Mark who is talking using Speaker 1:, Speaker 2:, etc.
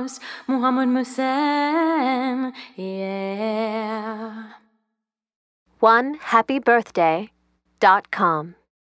Speaker 1: because Muhammad Musen, yeah.
Speaker 2: One happy birthday dot com.